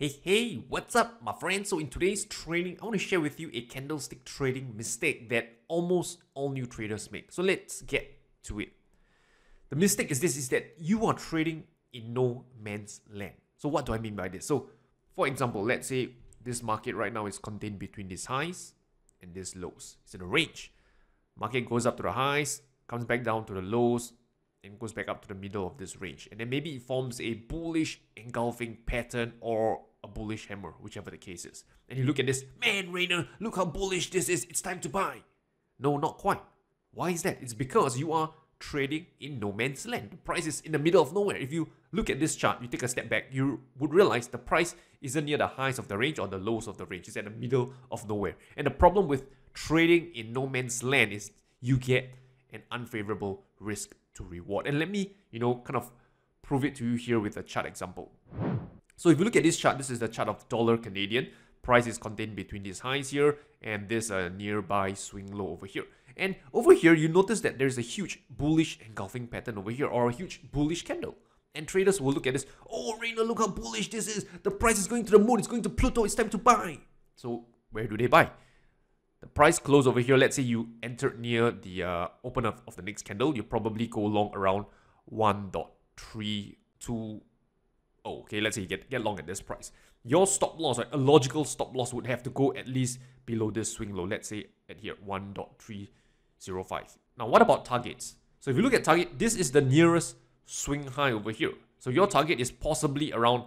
Hey, hey, what's up, my friends? So, in today's training, I want to share with you a candlestick trading mistake that almost all new traders make. So, let's get to it. The mistake is this is that you are trading in no man's land. So, what do I mean by this? So, for example, let's say this market right now is contained between these highs and these lows. It's in a range. Market goes up to the highs, comes back down to the lows, and goes back up to the middle of this range. And then maybe it forms a bullish engulfing pattern or a bullish hammer, whichever the case is. And you look at this, man, Rayner, look how bullish this is. It's time to buy. No, not quite. Why is that? It's because you are trading in no man's land. The price is in the middle of nowhere. If you look at this chart, you take a step back, you would realize the price isn't near the highs of the range or the lows of the range. It's at the middle of nowhere. And the problem with trading in no man's land is you get an unfavorable risk to reward. And let me, you know, kind of prove it to you here with a chart example. So if you look at this chart, this is the chart of dollar Canadian. Price is contained between these highs here and this uh, nearby swing low over here. And over here, you notice that there's a huge bullish engulfing pattern over here or a huge bullish candle. And traders will look at this, oh, Rayner, look how bullish this is. The price is going to the moon. It's going to Pluto. It's time to buy. So where do they buy? The price close over here, let's say you entered near the uh, open of, of the next candle, you probably go long around 1.32 oh, okay, let's say you get, get long at this price. Your stop loss, right, a logical stop loss would have to go at least below this swing low, let's say at here, 1.305. Now, what about targets? So if you look at target, this is the nearest swing high over here. So your target is possibly around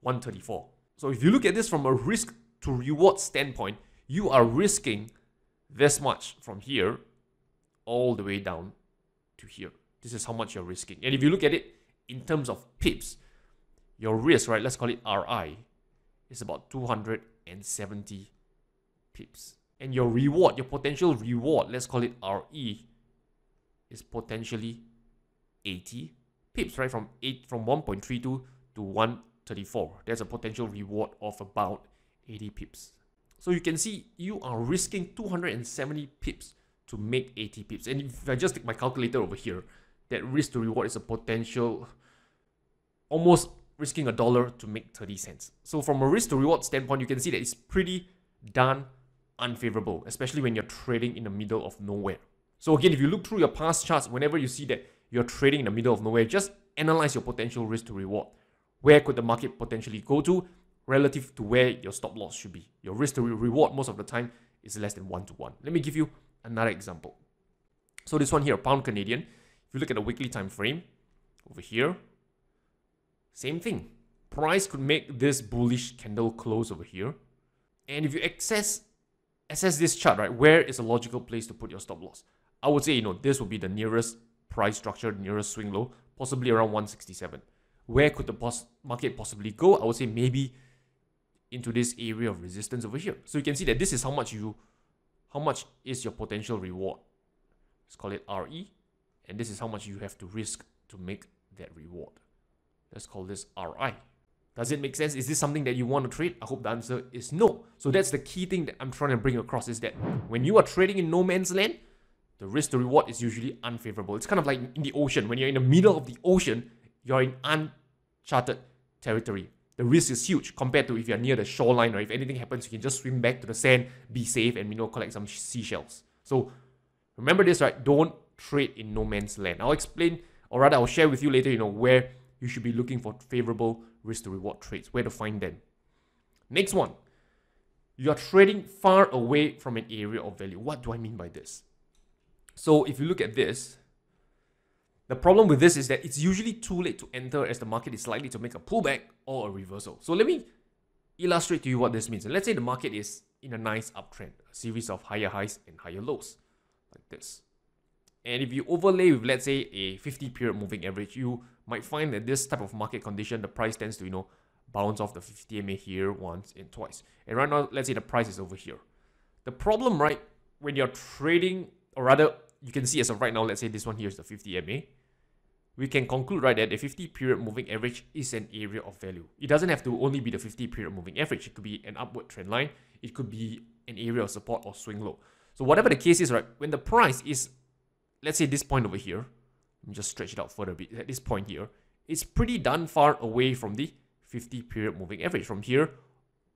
134. So if you look at this from a risk to reward standpoint, you are risking this much from here all the way down to here. This is how much you're risking. And if you look at it in terms of pips, your risk, right, let's call it RI, is about 270 pips. And your reward, your potential reward, let's call it RE, is potentially 80 pips, right? From 8 from 1.32 to 134. There's a potential reward of about 80 pips. So you can see you are risking 270 pips to make 80 pips. And if I just take my calculator over here, that risk to reward is a potential almost risking a dollar to make 30 cents. So from a risk to reward standpoint, you can see that it's pretty darn unfavorable, especially when you're trading in the middle of nowhere. So again, if you look through your past charts, whenever you see that you're trading in the middle of nowhere, just analyze your potential risk to reward. Where could the market potentially go to relative to where your stop loss should be? Your risk to reward most of the time is less than one to one. Let me give you another example. So this one here, pound Canadian. If you look at the weekly time frame over here, same thing. Price could make this bullish candle close over here. And if you access assess this chart, right, where is a logical place to put your stop loss? I would say, you know, this would be the nearest price structure, nearest swing low, possibly around 167. Where could the pos- market possibly go? I would say maybe into this area of resistance over here. So you can see that this is how much you, how much is your potential reward. Let's call it RE. And this is how much you have to risk to make that reward. Let's call this RI. Does it make sense? Is this something that you want to trade? I hope the answer is no. So that's the key thing that I'm trying to bring across is that when you are trading in no man's land, the risk to reward is usually unfavorable. It's kind of like in the ocean. When you're in the middle of the ocean, you're in uncharted territory. The risk is huge compared to if you're near the shoreline or if anything happens, you can just swim back to the sand, be safe, and you know collect some seashells. So remember this, right? Don't trade in no man's land. I'll explain, or rather, I'll share with you later, you know, where you should be looking for favorable risk to reward trades. Where to find them? Next one. You are trading far away from an area of value. What do I mean by this? So if you look at this, the problem with this is that it's usually too late to enter as the market is likely to make a pullback or a reversal. So let me illustrate to you what this means. And let's say the market is in a nice uptrend, a series of higher highs and higher lows, like this. And if you overlay with, let's say, a 50 period moving average, you might find that this type of market condition, the price tends to, you know, bounce off the 50 MA here once and twice. And right now, let's say the price is over here. The problem, right, when you're trading, or rather, you can see as of right now, let's say this one here is the 50 MA. We can conclude, right, that the 50 period moving average is an area of value. It doesn't have to only be the 50 period moving average. It could be an upward trend line. It could be an area of support or swing low. So whatever the case is, right, when the price is let's say this point over here, just stretch it out further a bit, at this point here, it's pretty done far away from the 50 period moving average. From here,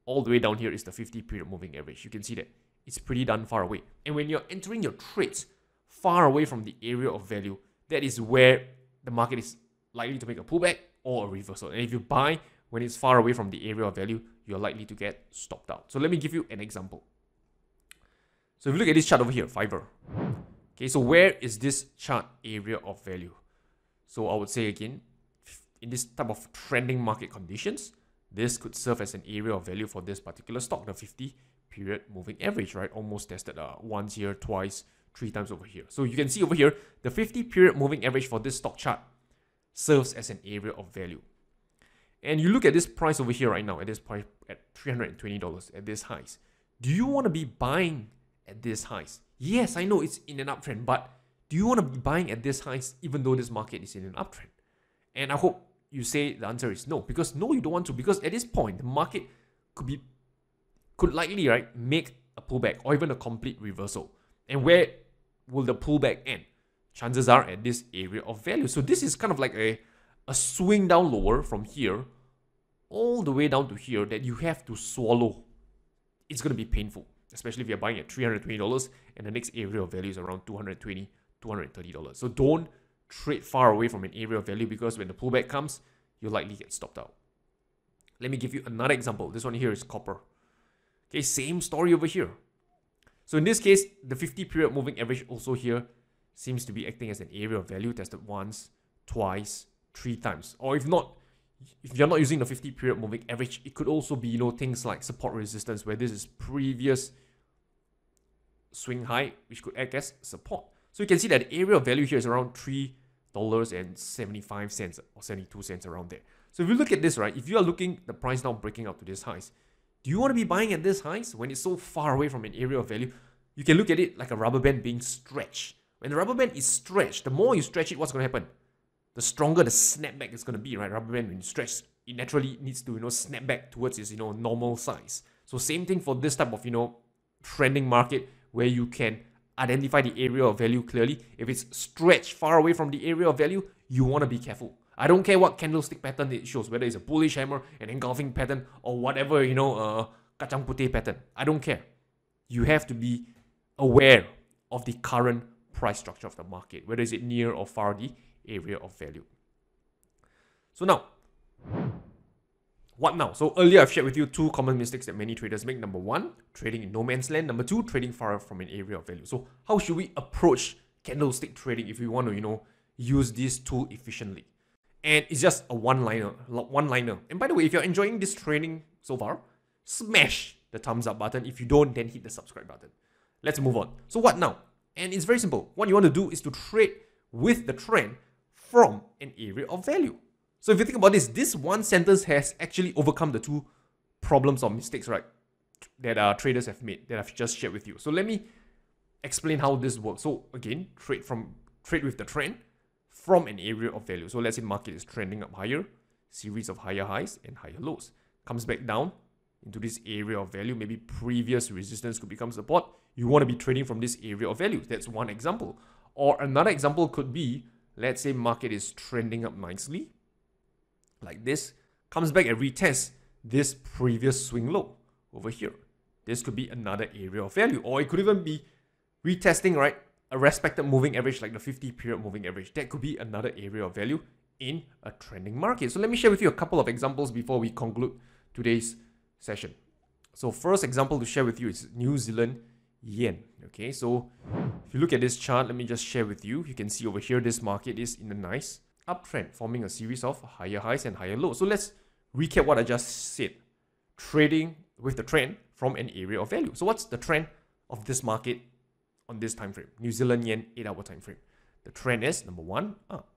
all the way down here is the 50 period moving average. You can see that it's pretty done far away. And when you're entering your trades far away from the area of value, that is where the market is likely to make a pullback or a reversal. And if you buy when it's far away from the area of value, you're likely to get stopped out. So let me give you an example. So if you look at this chart over here, Fiverr. Okay, so where is this chart area of value? So I would say again, in this type of trending market conditions, this could serve as an area of value for this particular stock, the 50 period moving average, right? Almost tested uh, once here, twice, three times over here. So you can see over here, the 50 period moving average for this stock chart serves as an area of value. And you look at this price over here right now, at this price at $320 at this highs. Do you want to be buying at this highs? Yes, I know it's in an uptrend, but do you want to be buying at this highs even though this market is in an uptrend? And I hope you say the answer is no, because no, you don't want to, because at this point, the market could be could likely right make a pullback or even a complete reversal. And where will the pullback end? Chances are at this area of value. So this is kind of like a, a swing down lower from here all the way down to here that you have to swallow. It's going to be painful, especially if you're buying at $320 and the next area of value is around $220, $230. So don't trade far away from an area of value because when the pullback comes, you'll likely get stopped out. Let me give you another example. This one here is copper. Okay, same story over here. So in this case, the 50 period moving average also here seems to be acting as an area of value tested once, twice, three times. Or if not, if you're not using the 50 period moving average, it could also be, you know, things like support resistance where this is previous swing high, which could act as support. So you can see that the area of value here is around $3.75 or 72 cents around there. So if you look at this, right, if you are looking the price now breaking out to this highs, do you want to be buying at this highs when it's so far away from an area of value? You can look at it like a rubber band being stretched. When the rubber band is stretched, the more you stretch it, what's going to happen? The stronger the snapback is going to be, right? Rubber band, when you stretch, it naturally needs to, you know, snap back towards its, you know, normal size. So same thing for this type of, you know, trending market where you can identify the area of value clearly. If it's stretched far away from the area of value, you want to be careful. I don't care what candlestick pattern it shows, whether it's a bullish hammer, an engulfing pattern, or whatever, you know, uh, kacang putih pattern. I don't care. You have to be aware of the current price structure of the market, whether is it near or far the area of value. So now, what now? So earlier I've shared with you two common mistakes that many traders make. Number one, trading in no man's land. Number two, trading far from an area of value. So how should we approach candlestick trading if we want to, you know, use this tool efficiently? And it's just a one-liner, one-liner. And by the way, if you're enjoying this training so far, smash the thumbs up button. If you don't, then hit the subscribe button. Let's move on. So what now? And it's very simple. What you want to do is to trade with the trend from an area of value. So if you think about this, this one sentence has actually overcome the two problems or mistakes, right? That uh, traders have made that I've just shared with you. So let me explain how this works. So again, trade from trade with the trend from an area of value. So let's say market is trending up higher, series of higher highs and higher lows. Comes back down into this area of value. Maybe previous resistance could become support. You want to be trading from this area of value. That's one example. Or another example could be, let's say market is trending up nicely like this, comes back and retests this previous swing low over here. This could be another area of value, or it could even be retesting, right? A respected moving average like the 50 period moving average. That could be another area of value in a trending market. So let me share with you a couple of examples before we conclude today's session. So first example to share with you is New Zealand yen. Okay, so if you look at this chart, let me just share with you. You can see over here, this market is in a nice uptrend, forming a series of higher highs and higher lows. So let's recap what I just said. Trading with the trend from an area of value. So what's the trend of this market on this time frame? New Zealand yen 8 hour time frame. The trend is number one, up.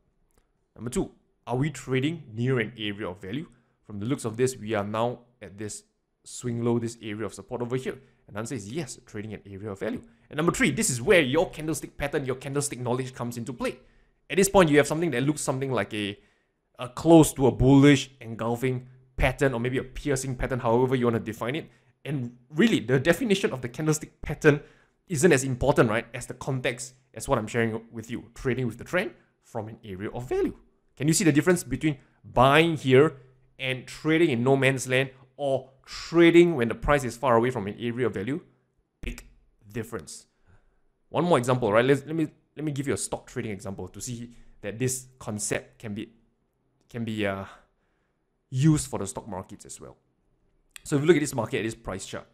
Number two, are we trading near an area of value? From the looks of this, we are now at this swing low, this area of support over here. And the answer is yes, trading an area of value. And number three, this is where your candlestick pattern, your candlestick knowledge comes into play. At this point, you have something that looks something like a, a close to a bullish engulfing pattern or maybe a piercing pattern, however you want to define it. And really, the definition of the candlestick pattern isn't as important, right, as the context as what I'm sharing with you. Trading with the trend from an area of value. Can you see the difference between buying here and trading in no man's land or trading when the price is far away from an area of value, big difference. One more example, right? Let's, let me let me give you a stock trading example to see that this concept can be can be uh, used for the stock markets as well. So if you look at this market, this price chart,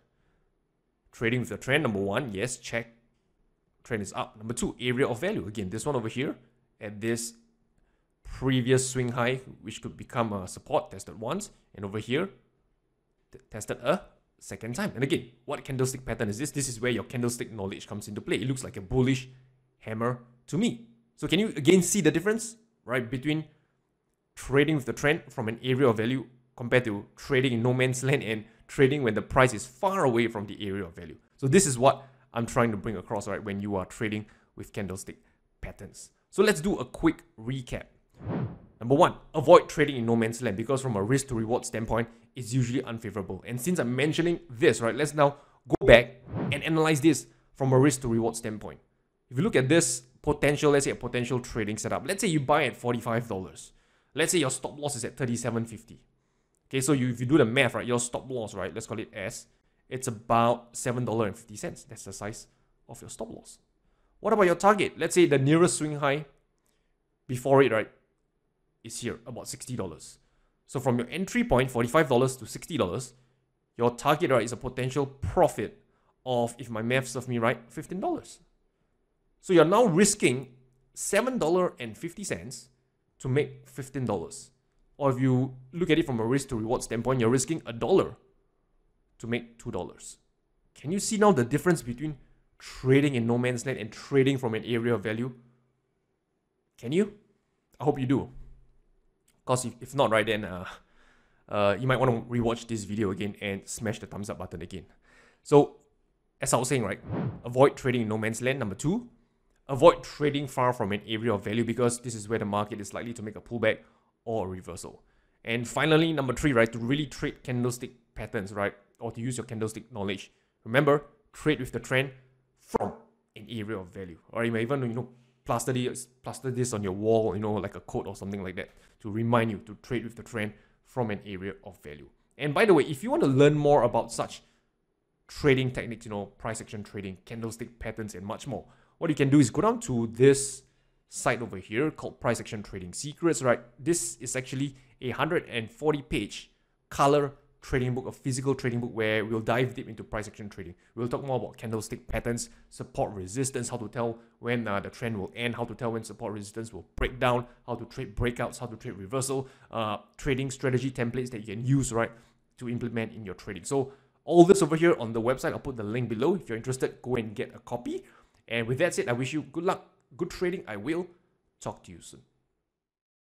trading with the trend, number one, yes, check, trend is up. Number two, area of value. Again, this one over here at this previous swing high, which could become a support tested once, and over here, tested a second time. And again, what candlestick pattern is this? This is where your candlestick knowledge comes into play. It looks like a bullish hammer to me. So can you again see the difference, right, between trading with the trend from an area of value compared to trading in no man's land and trading when the price is far away from the area of value. So this is what I'm trying to bring across, right, when you are trading with candlestick patterns. So let's do a quick recap. Number one, avoid trading in no man's land because from a risk to reward standpoint, it's usually unfavorable. And since I'm mentioning this, right, let's now go back and analyze this from a risk to reward standpoint. If you look at this potential, let's say a potential trading setup, let's say you buy at $45. Let's say your stop loss is at 37.50. Okay, so you, if you do the math, right, your stop loss, right, let's call it S, it's about $7.50. That's the size of your stop loss. What about your target? Let's say the nearest swing high before it, right, is here, about $60. So from your entry point, $45 to $60, your target, right, is a potential profit of, if my math serves me right, $15. So you're now risking $7.50 to make $15. Or if you look at it from a risk to reward standpoint, you're risking a dollar to make $2. Can you see now the difference between trading in no man's land and trading from an area of value? Can you? I hope you do. Because if, not, right, then uh, uh, you might want to rewatch this video again and smash the thumbs up button again. So, as I was saying, right, avoid trading in no man's land. Number two, avoid trading far from an area of value because this is where the market is likely to make a pullback or a reversal. And finally, number three, right, to really trade candlestick patterns, right, or to use your candlestick knowledge. Remember, trade with the trend from an area of value. Or you may even, you know, plaster this, plaster this on your wall, you know, like a quote or something like that to remind you to trade with the trend from an area of value. And by the way, if you want to learn more about such trading techniques, you know, price action trading, candlestick patterns, and much more, what you can do is go down to this site over here called Price Action Trading Secrets, right? This is actually a 140 page color trading book, a physical trading book where we'll dive deep into price action trading. We'll talk more about candlestick patterns, support resistance, how to tell when uh, the trend will end, how to tell when support resistance will break down, how to trade breakouts, how to trade reversal, uh, trading strategy templates that you can use, right, to implement in your trading. So all this over here on the website, I'll put the link below. If you're interested, go and get a copy. And with that said, I wish you good luck, good trading. I will talk to you soon.